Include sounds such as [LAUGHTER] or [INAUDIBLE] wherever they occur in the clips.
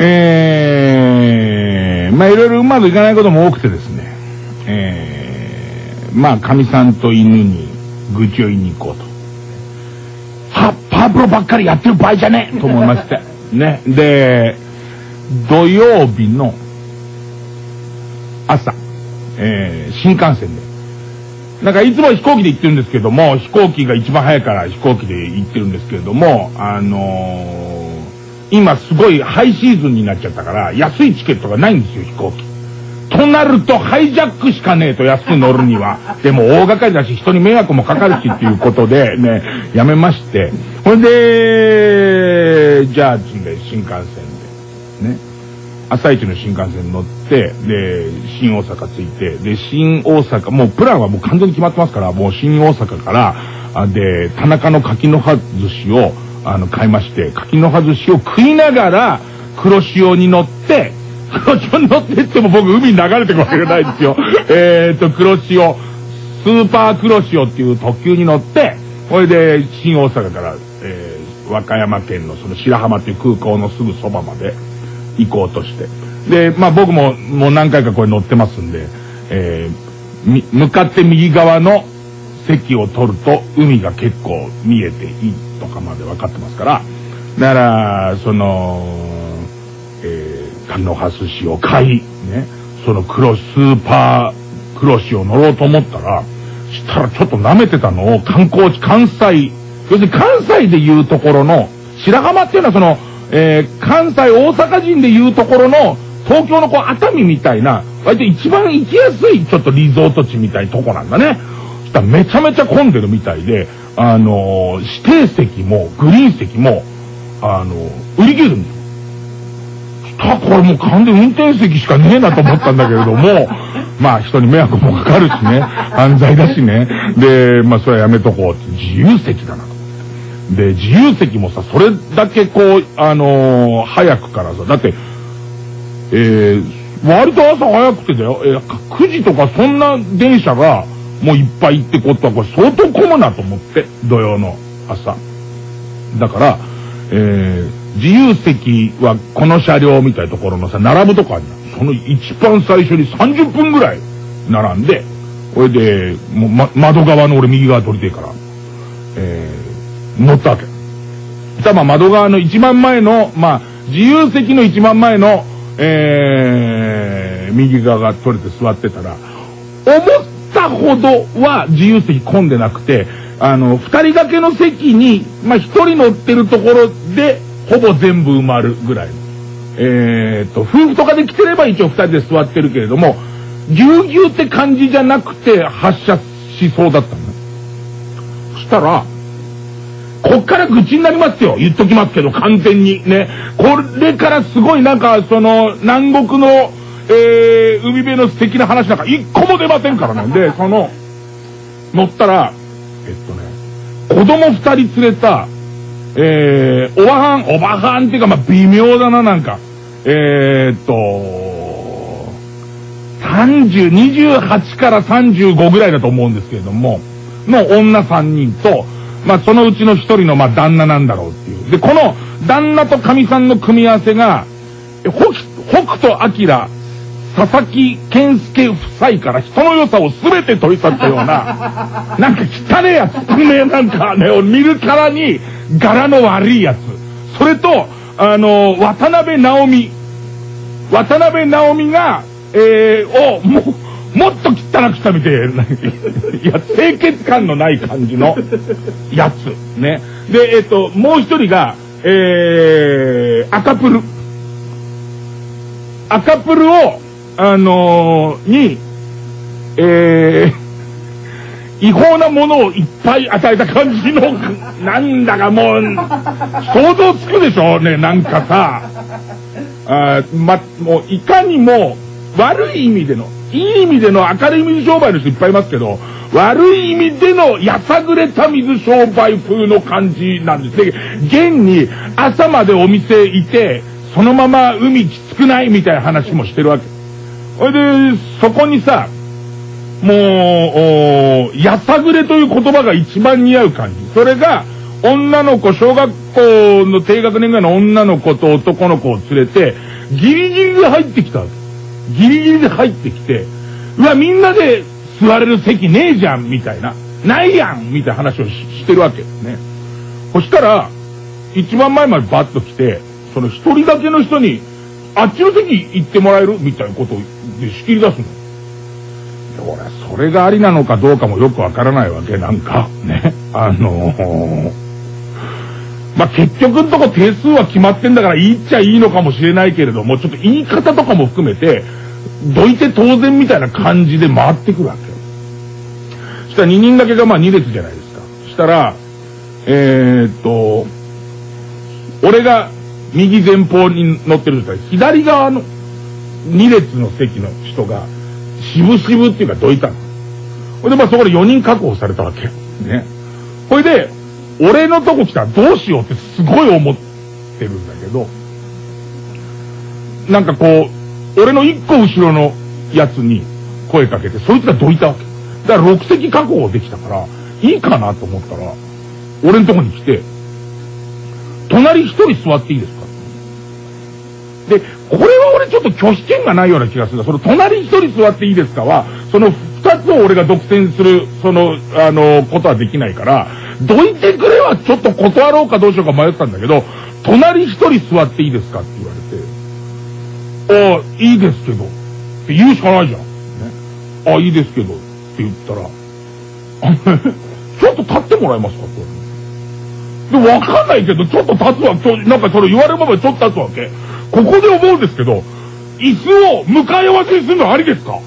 えー、まあいろいろうまくいかないことも多くてですね、えー、まあかみさんと犬に愚痴を言いに行こうと。は、パープロばっかりやってる場合じゃねえと思いまして。[LAUGHS] ね。で、土曜日の朝、えー、新幹線で。なんかいつも飛行機で行ってるんですけども、飛行機が一番早いから飛行機で行ってるんですけれども、あのー、今すごいハイシーズンになっちゃったから、安いチケットがないんですよ、飛行機。となると、ハイジャックしかねえと安く乗るには。[LAUGHS] でも大掛かりだし、人に迷惑もかかるしっていうことで、[LAUGHS] ね、やめまして。ほんで、じゃあ、つんで、新幹線で、ね。朝一の新幹線に乗って、で、新大阪着いて、で、新大阪、もうプランはもう完全に決まってますから、もう新大阪から、で、田中の柿の葉寿司を、あの、買いまして、柿の葉寿司を食いながら、黒潮に乗って、黒潮に乗ってっても僕海に流れてくわけじゃないですよ。[LAUGHS] えっと、黒潮、スーパー黒潮っていう特急に乗って、それで新大阪から、えー和歌山県のその白浜っていう空港のすぐそばまで行こうとして。で、まあ僕ももう何回かこれ乗ってますんで、えーみ向かって右側の席を取ると海が結構見えていいとかまで分かってますから、だから、その、えー、カノハ寿司を買い、ね、その黒、スーパー黒潮を乗ろうと思ったら、したらちょっと舐めてたのを観光地、関西、要するに関西でいうところの、白浜っていうのはその、えー関西、大阪人でいうところの、東京のこう熱海みたいな、割と一番行きやすいちょっとリゾート地みたいなとこなんだね。たらめちゃめちゃ混んでるみたいで、あのー指定席もグリーン席も、あのー売り切れるんですよ。したらこれもう完全に運転席しかねえなと思ったんだけれども、[LAUGHS] まあ人に迷惑もかかるしね、[LAUGHS] 犯罪だしね。で、まあそれはやめとこうって、自由席だなと。で、自由席もさ、それだけこう、あのー早くからさ、だって、えー、割と朝早くてだよ、えー9時とかそんな電車がもういっぱいってことは、これ相当混むなと思って、土曜の朝。だから、えー自由席はこの車両みたいなところのさ、並ぶとこあるじゃんその一番最初に30分ぐらい並んで、これで、もう、ま、窓側の俺右側取りてえから、えー乗ったわけ。そしたまあ窓側の一番前の、まあ、自由席の一番前の、えー右側が取れて座ってたら、思っほどは自由席混んでなくて、あの、二人掛けの席に、まあ一人乗ってるところで、ほぼ全部埋まるぐらいの。えーっと、夫婦とかで来てれば一応二人で座ってるけれども、ぎゅうぎゅうって感じじゃなくて発車しそうだったの。そしたら、こっから愚痴になりますよ。言っときますけど、完全に。ね。これからすごいなんか、その、南国の、えー、海辺の素敵な話なんか一個も出ませんからね。で、その、乗ったら、えっとね、子供二人連れた、えー、おばはん、おばはんっていうか、まあ、微妙だな、なんか。えー、っと、30、28から35ぐらいだと思うんですけれども、の女3人と、まあ、そのうちの1人の、まあ、旦那なんだろうっていう。で、この旦那と神さんの組み合わせが、北斗晶、佐々木健介夫妻から人の良さを全て取り去ったような、[LAUGHS] なんか汚ねえやつ、ね、なんかね、見るからに柄の悪いやつ。それと、あの、渡辺直美。渡辺直美が、えー、を、もう、もっと汚くしたみてえな、いや、清潔感のない感じのやつ。ね。で、えっ、と、もう一人が、えー、赤プル。赤プルを、あのーに、えー、違法なものをいっぱい与えた感じの、なんだかもう、想像つくでしょね、なんかさ。あま、もういかにも悪い意味での、いい意味での明るい水商売の人いっぱいいますけど、悪い意味でのやさぐれた水商売風の感じなんですね。現に朝までお店いて、そのまま海きつくないみたいな話もしてるわけ。それで、そこにさ、もう、おやさぐれという言葉が一番似合う感じ。それが、女の子、小学校の低学年ぐらいの女の子と男の子を連れて、ギリギリで入ってきた。ギリギリで入ってきて、うわ、みんなで座れる席ねえじゃん、みたいな。ないやんみたいな話をしてるわけです。ね。そしたら、一番前までバッと来て、その一人だけの人に、あっちの席行ってもらえる？みたいなことで仕切り出すの。俺それがありなのかどうかもよくわからないわけ、なんか。ね。あのー、まあ、結局んとこ定数は決まってんだから言っちゃいいのかもしれないけれども、ちょっと言い方とかも含めて、どいて当然みたいな感じで回ってくるわけ。そしたら2人だけがまあ2列じゃないですか。そしたら、えー、っと、俺が右前方に乗ってるとしたら、左側の2列の席の人が、渋々っていうかどいたの。ほいでまあそこで4人確保されたわけ。ね。ほいで、俺のとこ来たらどうしようってすごい思ってるんだけど、なんかこう、俺の1個後ろのやつに声かけて、そいつがどいたわけ。だから6席確保できたから、いいかなと思ったら、俺のとこに来て、隣一人座っていいですで、これは俺ちょっと拒否権がないような気がするんだその隣一人座っていいですかは、その二つを俺が独占する、その、あの、ことはできないから、どいてくれはちょっと断ろうかどうしようか迷ったんだけど、隣一人座っていいですかって言われて、ああ、いいですけど、って言うしかないじゃん。ね、ああ、いいですけど、って言ったら、ちょっと立ってもらえますか？ってで、わかんないけど、ちょっと立つわ、なんかそれ言われるままちょっと立つわけ。ここで思うんですけど、椅子を向かい合わせにするのありですか？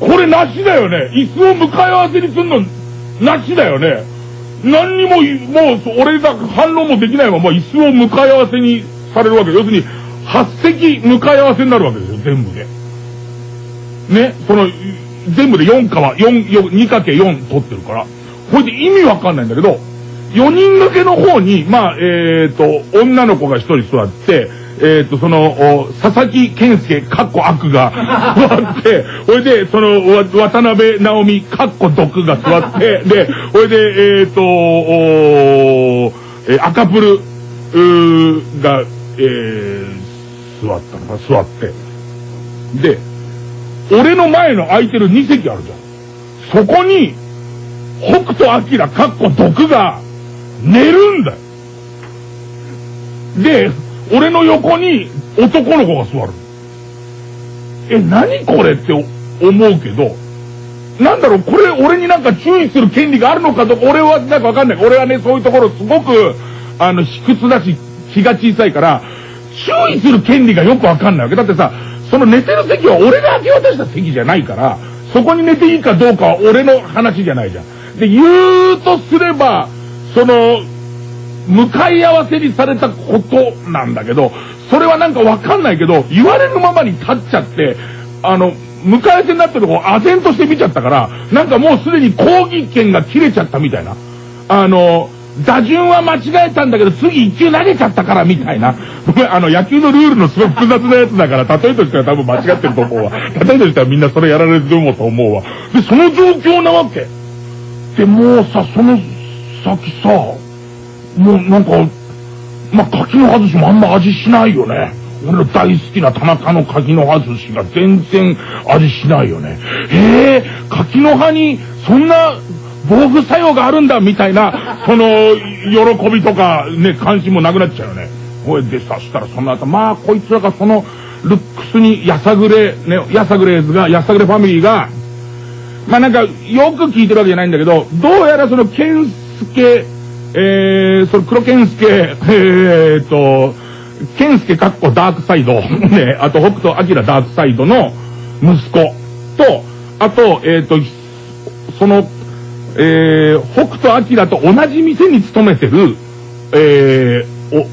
これなしだよね。椅子を向かい合わせにするのなしだよね。何にも、もう、俺が反論もできないまま椅子を向かい合わせにされるわけ。要するに、8席向かい合わせになるわけですよ、全部で。ね、その、全部で4かは、4、2かけ4取ってるから。これで意味わかんないんだけど、4人掛けの方に、まあ、えっ、ー、と、女の子が1人座って、えっ、ー、と、その、佐々木健介、かっこ悪が [LAUGHS] 座って、ほいで、その、渡辺直美、かっこ毒が座って、で、ほいで、えっ、ー、と、おえー、赤プル、が、えー、座ったのか、座って。で、俺の前の空いてる2席あるじゃん。そこに、北斗晶、かっこ毒が、寝るんだよ。で、俺の横に男の子が座る。え、何これって思うけど、なんだろう、これ俺になんか注意する権利があるのかと俺はなんかわかんない。俺はね、そういうところすごく、あの、卑屈だし、気が小さいから、注意する権利がよくわかんないわけ。だってさ、その寝てる席は俺が明け渡した席じゃないから、そこに寝ていいかどうかは俺の話じゃないじゃん。で、言うとすれば、その、向かい合わせにされたことなんだけど、それはなんかわかんないけど、言われるままに立っちゃって、あの、向かい合わせになってるとこを唖然として見ちゃったから、なんかもうすでに抗議権が切れちゃったみたいな。あの、打順は間違えたんだけど、次一球投げちゃったからみたいな。[LAUGHS] あの、野球のルールのすごい複雑なやつだから、例えとしては多分間違ってると思うわ。例えとしてはみんなそれやられると思うわ。で、その状況なわけ。で、もうさ、その先さ、もうなんか、まあ、柿の外しもあんま味しないよね。俺の大好きな田中の柿の外しが全然味しないよね。へえ、柿の葉にそんな防具作用があるんだみたいな、その、喜びとかね、関心もなくなっちゃうよね。ほいでさ、したらその後、まあ、こいつらがその、ルックスにやさぐれ、ね、やさぐれーズが、やさぐれファミリーが、まあなんか、よく聞いてるわけじゃないんだけど、どうやらその、健介、えー、それ黒健介、えー、っと、健介かっこダークサイド、[LAUGHS] ね、あと北斗晶ダークサイドの息子と、あと、えー、っと、その、えー、北斗晶と同じ店に勤めてる、えー、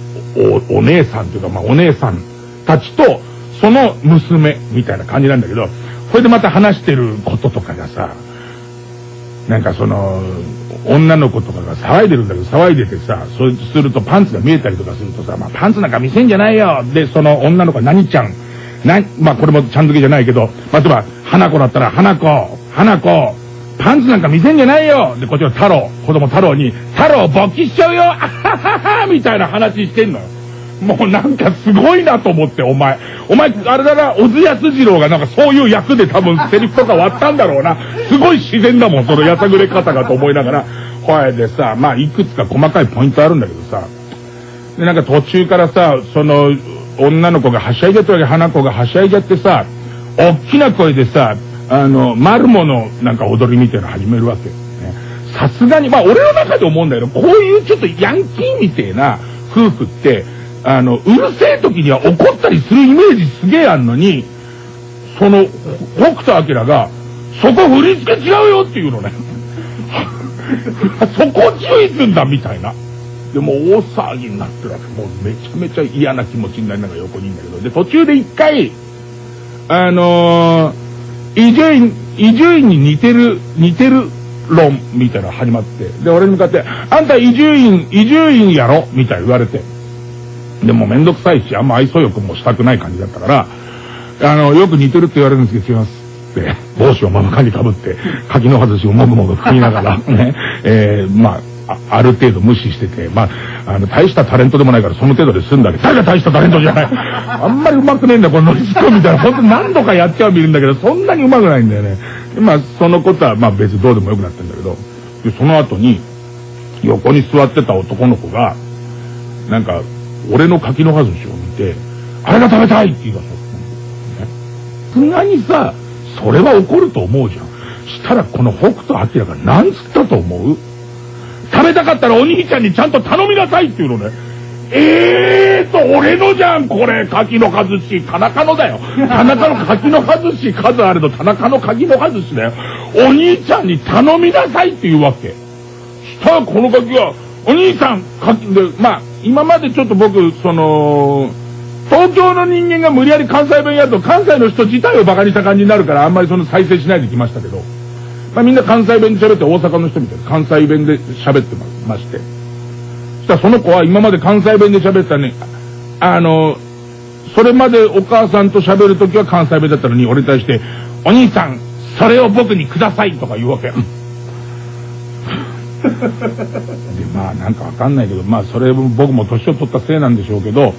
お、お、お姉さんというか、まあ、お姉さんたちと、その娘みたいな感じなんだけど、それでまた話してることとかがさ、なんかその、女の子とかが騒いでるんだけど、騒いでてさ、そうするとパンツが見えたりとかするとさ、まあパンツなんか見せんじゃないよ。で、その女の子は何ちゃん、な、まあこれもちゃん付けじゃないけど、例えば、花子だったら、花子、花子、パンツなんか見せんじゃないよ。で、こっちの太郎、子供太郎に、太郎勃起しちゃうよ。あはははみたいな話してんのよ。もうなんかすごいなと思って、お前。お前、あれだな、小津安二郎がなんかそういう役で多分セリフとか割ったんだろうな。すごい自然だもん、そのやさぐれ方がと思いながら。ほいでさ、まあいくつか細かいポイントあるんだけどさ。で、なんか途中からさ、その、女の子がはしゃいじゃったわけ、花子がはしゃいじゃってさ、大きな声でさ、あの、マルモのなんか踊りみたいなの始めるわけ。さすがに、まあ俺の中で思うんだけど、こういうちょっとヤンキーみたいな夫婦って、あの、うるせえ時には怒ったりするイメージすげえあんのに、その、北斗晶が、そこ振り付け違うよっていうのね。[LAUGHS] そこ注意すんだみたいな。でも大騒ぎになってるわけ。もうめちゃめちゃ嫌な気持ちになりながら横にいるんだけど。で、途中で一回、あの伊集院、伊集院に似てる、似てる論みたいなの始まって。で、俺に向かって、あんた伊集院、伊集院やろみたいに言われて。でもめんどくさいし、あんま愛想よくもしたくない感じだったから、あの、よく似てるって言われるんですけど、違います。って帽子を真中にかぶって柿の外しをもぐもぐ食いながらね、えー、まあある程度無視してて、まあ、あの、大したタレントでもないからその程度で済んだけど、誰が大したタレントじゃない。あんまり上手くねえんだ、このノリスコみたいな。本当何度かやってはみるんだけど、そんなに上手くないんだよね。まあ、そのことは、まあ別にどうでもよくなってんだけど、で、その後に、横に座ってた男の子が、なんか、俺の柿の外しを見て、あれが食べたいって言い出した。ね。さすがにさ、それは怒ると思うじゃん。したらこの北斗晶が何つったと思う？食べたかったらお兄ちゃんにちゃんと頼みなさいっていうのね。えーと、俺のじゃん、これ、柿の外し。田中のだよ。田中の柿の外し、数あれの田中の柿の外しだよ。お兄ちゃんに頼みなさいって言うわけ。したらこの柿が、お兄さん、柿で、まあ、今までちょっと僕、その、東京の人間が無理やり関西弁やると関西の人自体をバカにした感じになるからあんまりその再生しないできましたけど、まあ、みんな関西弁で喋って大阪の人みたいな関西弁で喋ってましてそしたらその子は今まで関西弁で喋ったねあのそれまでお母さんと喋るときは関西弁だったのに俺に対して「お兄さんそれを僕にください」とか言うわけ。でまあなんかわかんないけどまあそれ僕も年を取ったせいなんでしょうけど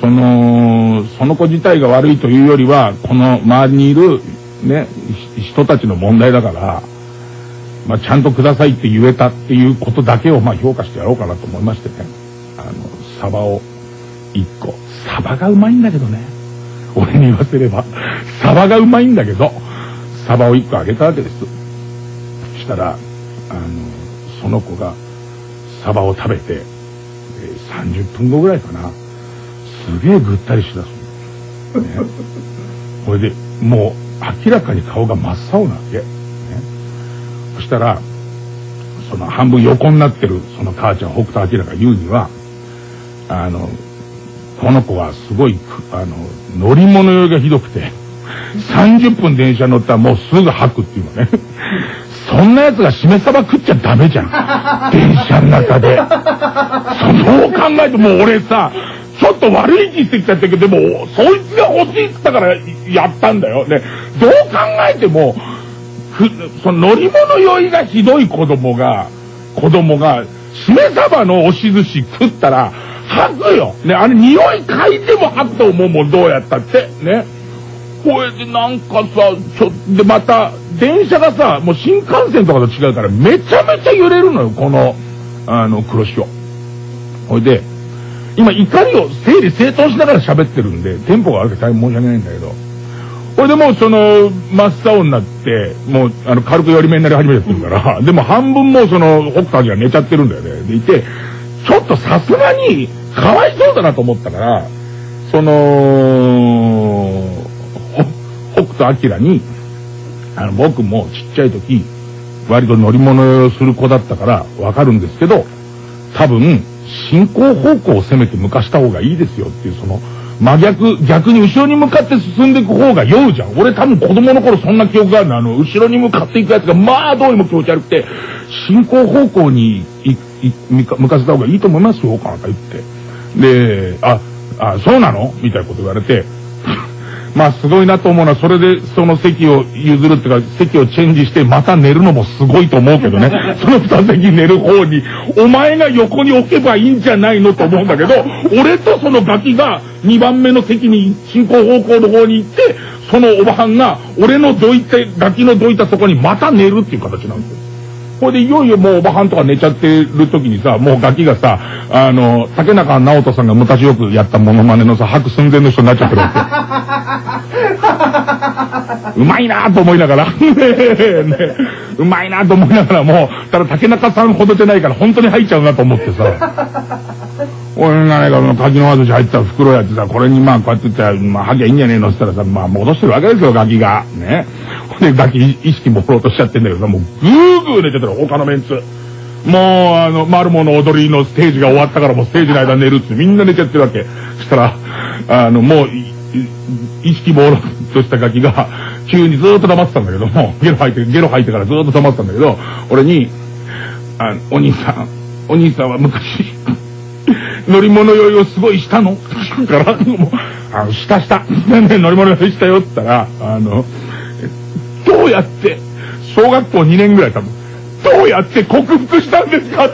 その、その子自体が悪いというよりは、この周りにいる、ね、人たちの問題だから、まあ、ちゃんとくださいって言えたっていうことだけを、まあ、評価してやろうかなと思いましてね。あの、サバを1個。サバがうまいんだけどね。俺に言わせれば。サバがうまいんだけど、サバを1個あげたわけです。そしたら、あの、その子がサバを食べて、30分後ぐらいかな。すげえぐったりしだす、ね、[LAUGHS] これでもう明らかに顔が真っ青なわけ、ね、そしたらその半分横になってるその母ちゃん北斗晶が言うにはあのこの子はすごいあの乗り物酔いがひどくて [LAUGHS] 30分電車乗ったらもうすぐ吐くっていうのね。そんな奴がしめ鯖食っちゃダメじゃん [LAUGHS] 電車の中でそう考えてもう俺さちょっと悪い気してきちゃったけど、でも、そいつが欲しいっつったからやったんだよ。ね、どう考えても、その乗り物酔いがひどい子供が、子供が、しめ鯖の押し寿司食ったら、吐くよ。ね、あれ匂い嗅いでも吐くと思うもん、どうやったって。ね。これでなんかさ、ちょ、でまた、電車がさ、もう新幹線とかと違うから、めちゃめちゃ揺れるのよ、この、あの、黒潮。ほいで、今怒りを整理整頓しながら喋ってるんで、テンポが悪くて大変申し訳ないんだけど、これでもうその、真っ青になって、もう、あの、軽く寄り目になり始めてるから、[LAUGHS] でも半分もうその、北斗が寝ちゃってるんだよね。でいて、ちょっとさすがに、かわいそうだなと思ったから、その、北斗晶に、あの、僕もちっちゃい時、割と乗り物をする子だったからわかるんですけど、多分、進行方向を攻めて向かした方がいいですよっていうその真逆逆に後ろに向かって進んでいく方が酔うじゃん。俺多分子供の頃そんな記憶があるの。あの後ろに向かっていくやつがまあどうにも気持ち悪くて進行方向に向かせた方がいいと思いますよかなんか言って。でああそうなの？みたいなこと言われてまあすごいなと思うのは、それでその席を譲るっていうか、席をチェンジしてまた寝るのもすごいと思うけどね。[LAUGHS] その二席寝る方に、お前が横に置けばいいんじゃないのと思うんだけど、俺とそのガキが2番目の席に進行方向の方に行って、そのおばはんが俺のどいて、ガキのどいたとこにまた寝るっていう形なんですよ。これでいよいよもうおばはんとか寝ちゃってる時にさ、もうガキがさ、あの、竹中直人さんが昔よくやったモノマネのさ、吐く寸前の人になっちゃってるわけ。うまいなと思いながら、[LAUGHS] ね、うまいなと思いながらも、ただ竹中さんほどじゃないから本当に入っちゃうなと思ってさ。[LAUGHS] 俺がね、柿の外し入った袋やってさ、これにまあこうやって言ったら、まあ、はきゃいいんじゃねえのって言ったらさ、まあ戻してるわけですよ、ガキが。ね。で、ガキ意識もろうとしちゃってんだけどさ、もうぐーぐー寝てたら他のメンツ。もう、あの、マルモの踊りのステージが終わったからもうステージの間寝るってみんな寝ちゃってるわけ。そしたら、あの、もう、意識朦朧としたガキが、[LAUGHS] 急にずっと黙ってたんだけども、[LAUGHS] ゲロ吐いて、ゲロ吐いてからずっと黙ってたんだけど、俺に、あお兄さん、お兄さんは昔、[LAUGHS] 乗り物酔いをすごいしたの？って言うから、もう、あの、したした。ね、乗り物酔いしたよって言ったら、あの、どうやって、小学校2年ぐらい多分、どうやって克服したんですか？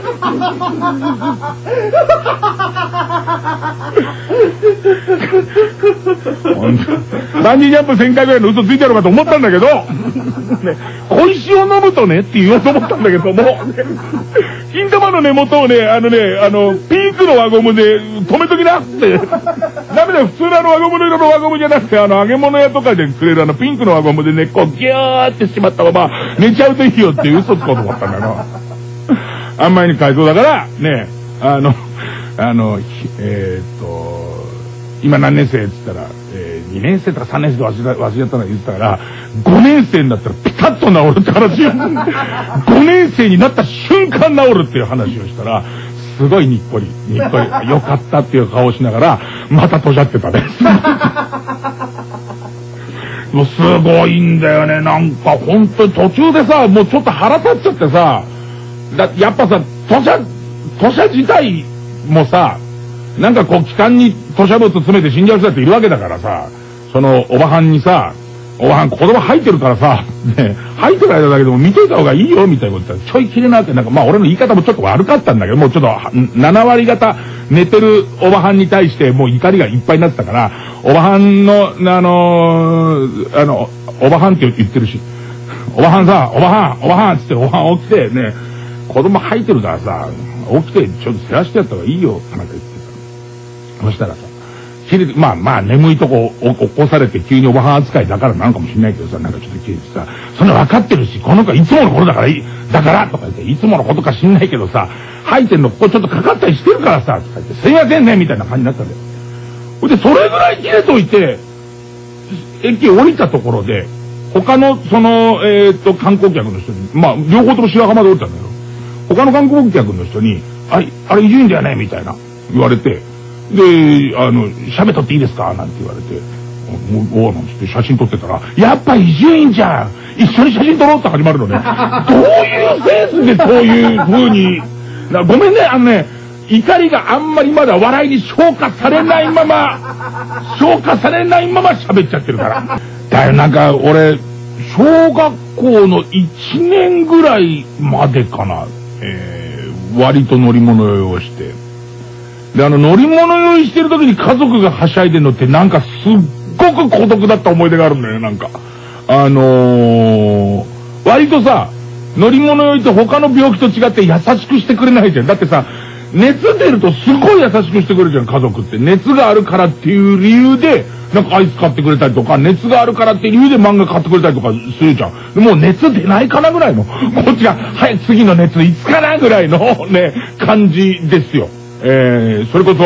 バンジージャンプ1000回ぐらいの嘘ついてやろうかと思ったんだけど、ね、小石を飲むとねって言おうと思ったんだけども、金玉の根元をね、あのね、あの、ピンクの輪ゴムで止めときなって。[LAUGHS] ダメだよ、普通のあの輪ゴムの色の輪ゴムじゃなくて、あの、揚げ物屋とかでくれるあの、ピンクの輪ゴムでね、こう、ギューってしまったまま、寝ちゃうといいよって嘘つこうと思ったんだよな。あんまりに改造だから、ね、あの、あの、えー、っと、今何年生って言ったら、えー、2年生とか3年生と忘れ忘れちゃったの言ってたから、5年生になったらピタッと治るって話を、[LAUGHS] 5年生になった瞬間治るっていう話をしたら、すごいにっこり、にっこり、よかったっていう顔をしながら、またとじゃってたね。[LAUGHS] もうすごいんだよね。なんか本当に途中でさ、もうちょっと腹立っちゃってさ、だやっぱさ、図書、図書自体もさ、なんかこう、気管に吐砂物詰めて死んじゃう人だっているわけだからさ、その、おばはんにさ、おばはん子供入ってるからさ、ね、入ってる間だけでも見といた方がいいよ、みたいなこと言ったら、ちょいきれなって、なんかまあ俺の言い方もちょっと悪かったんだけど、もうちょっと7割方寝てるおばはんに対してもう怒りがいっぱいになってたから、おばはんの、あのー、あの、おばはんって言ってるし、おばはんさ、おばはん、おばはんっつっておばはん起きてね、子供入ってるからさ、起きてちょっと世話してやった方がいいよ、ってなんか言ってた。そしたらさ、まあまあ眠いとこ起こされて急におばはん扱いだからなのかもしれないけどさ、なんかちょっと急にさ、そんな分かってるし、この子いつものことだからいい、だからとか言って、いつものことか知んないけどさ、吐いてんのここちょっとかかったりしてるからさ、とか言って、すいませんね、みたいな感じになったんだよ。ほいで、それぐらい切れといて、駅降りたところで、他の、その、えー、っと、観光客の人に、まあ、両方とも白浜で降りたんだよ。他の観光客の人に、あれ、あれ伊集院だよねみたいな、言われて、で、あの、喋っとっていいですか？なんて言われて、おおなんつって写真撮ってたら、やっぱ伊集院じゃん一緒に写真撮ろうって始まるのね。[LAUGHS] どういうセンスでそういう風に、ごめんね、あのね、怒りがあんまりまだ笑いに消化されないまま、消化されないまま喋っちゃってるから。だよ、なんか俺、小学校の1年ぐらいまでかな。えー、割と乗り物酔いをして。で、あの、乗り物酔いしてる時に家族がはしゃいでるのってなんかすっごく孤独だった思い出があるんだよ、なんか。あのー、割とさ、乗り物酔いって他の病気と違って優しくしてくれないじゃん。だってさ、熱出るとすごい優しくしてくれるじゃん、家族って。熱があるからっていう理由で、なんかアイス買ってくれたりとか、熱があるからっていう理由で漫画買ってくれたりとかするじゃん。もう熱出ないかなぐらいの、こっちが、はい、次の熱いつかなぐらいのね、感じですよ。えー、それこそ、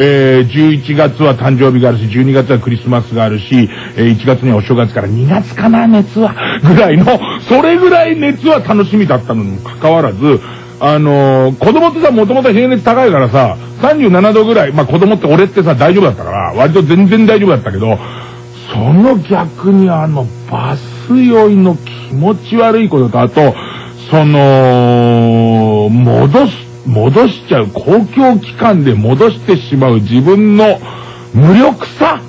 えー、11月は誕生日があるし、12月はクリスマスがあるし、えー、1月にはお正月から2月かな、熱は、ぐらいの、それぐらい熱は楽しみだったのにもかかわらず、あのー、子供ってさ、もともと平熱高いからさ、37度ぐらい、まあ子供って俺ってさ、大丈夫だったから、割と全然大丈夫だったけど、その逆にあの、バス酔いの気持ち悪いことと、あと、その、戻す、戻しちゃう、公共機関で戻してしまう自分の無力さ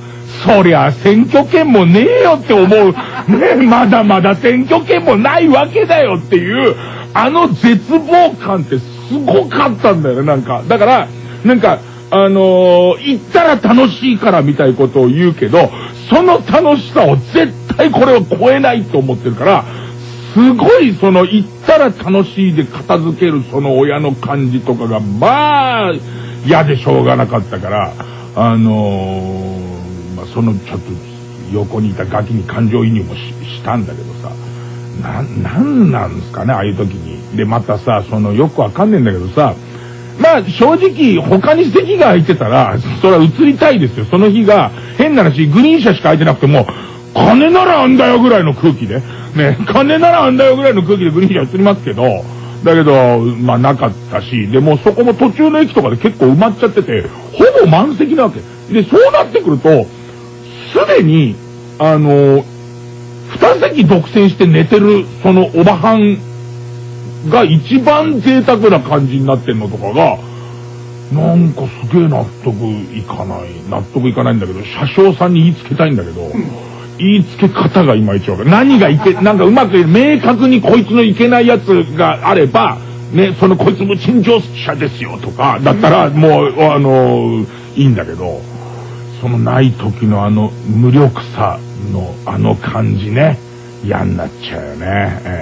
そりゃ選挙権もねえよって思う。ねまだまだ選挙権もないわけだよっていう、あの絶望感ってすごかったんだよね、なんか。だから、なんか、あのー、行ったら楽しいからみたいなことを言うけど、その楽しさを絶対これを超えないと思ってるから、すごいその行ったら楽しいで片付けるその親の感じとかが、まあ、嫌でしょうがなかったから、あのー、まあ、そのちょっと横にいたガキに感情移入もしたんだけどさ、な、なんなんすかね、ああいう時に。で、またさ、そのよくわかんねえんだけどさ、まあ正直他に席が空いてたら、それは移りたいですよ。その日が変な話、グリーン車しか空いてなくても、金ならあんだよぐらいの空気で、ね、金ならあんだよぐらいの空気でグリーン車移りますけど、だけど、まあなかったし、でもそこも途中の駅とかで結構埋まっちゃってて、ほぼ満席なわけ。で、そうなってくると、すでに、あの、二席独占して寝てる、そのおばはんが一番贅沢な感じになってんのとかが、なんかすげえ納得いかない。納得いかないんだけど、車掌さんに言いつけたいんだけど、言いつけ方がいまいちわかる。何がいけ、なんかうまく明確にこいつのいけないやつがあれば、ね、そのこいつも陳情者ですよとか、だったらもう、あの、いいんだけど、そのない時のあの無力さのあの感じね、嫌になっちゃうよね。えー